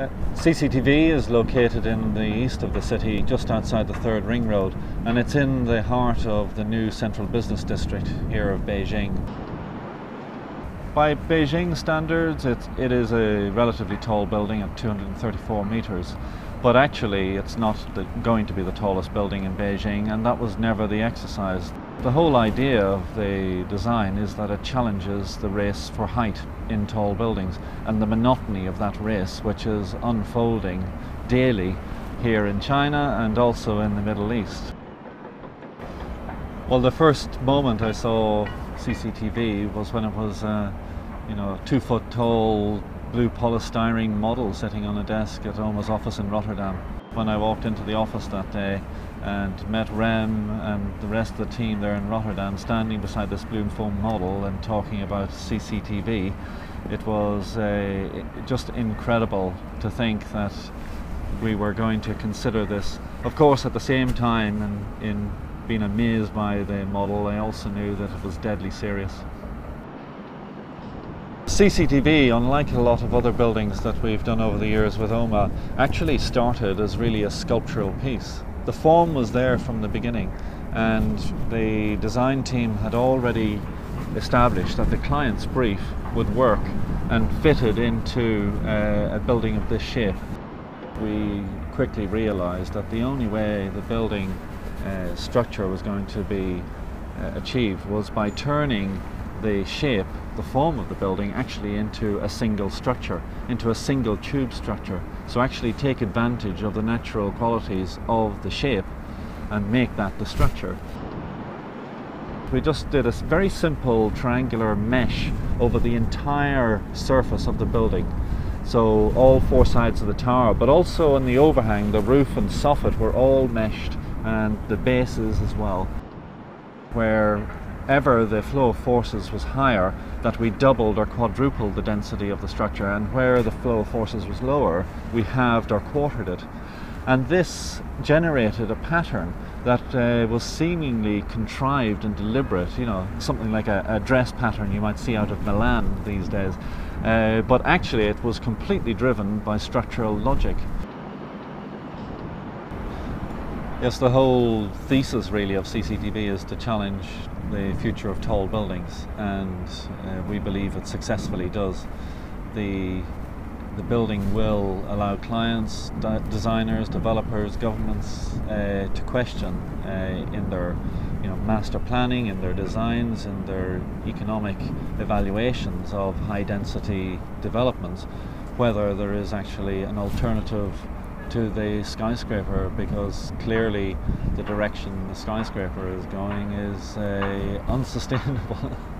Uh, CCTV is located in the east of the city, just outside the third ring road, and it's in the heart of the new central business district here of Beijing. By Beijing standards, it, it is a relatively tall building at 234 metres, but actually it's not the, going to be the tallest building in Beijing, and that was never the exercise. The whole idea of the design is that it challenges the race for height in tall buildings and the monotony of that race, which is unfolding daily here in China and also in the Middle East. Well, the first moment I saw CCTV was when it was, uh, you know, a two foot tall blue polystyrene model sitting on a desk at OMA's office in Rotterdam. When I walked into the office that day, and met Rem and the rest of the team there in Rotterdam standing beside this bloom foam model and talking about CCTV. It was just incredible to think that we were going to consider this. Of course, at the same time, and in being amazed by the model, I also knew that it was deadly serious. CCTV, unlike a lot of other buildings that we've done over the years with OMA, actually started as really a sculptural piece the form was there from the beginning, and the design team had already established that the client's brief would work and fitted into uh, a building of this shape. We quickly realized that the only way the building uh, structure was going to be uh, achieved was by turning the shape, the form of the building actually into a single structure, into a single tube structure. So actually take advantage of the natural qualities of the shape and make that the structure. We just did a very simple triangular mesh over the entire surface of the building. So all four sides of the tower, but also in the overhang, the roof and soffit were all meshed and the bases as well. Where ever the flow of forces was higher, that we doubled or quadrupled the density of the structure, and where the flow of forces was lower, we halved or quartered it. And this generated a pattern that uh, was seemingly contrived and deliberate, you know, something like a, a, dress pattern you might see out of Milan these days. Uh, but actually, it was completely driven by structural logic. Yes, the whole thesis really of CCTV is to challenge the future of tall buildings, and uh, we believe it successfully does. The the building will allow clients, designers, developers, governments uh, to question uh, in their you know, master planning, in their designs, in their economic evaluations of high density developments, whether there is actually an alternative to the skyscraper because clearly the direction the skyscraper is going is uh, unsustainable.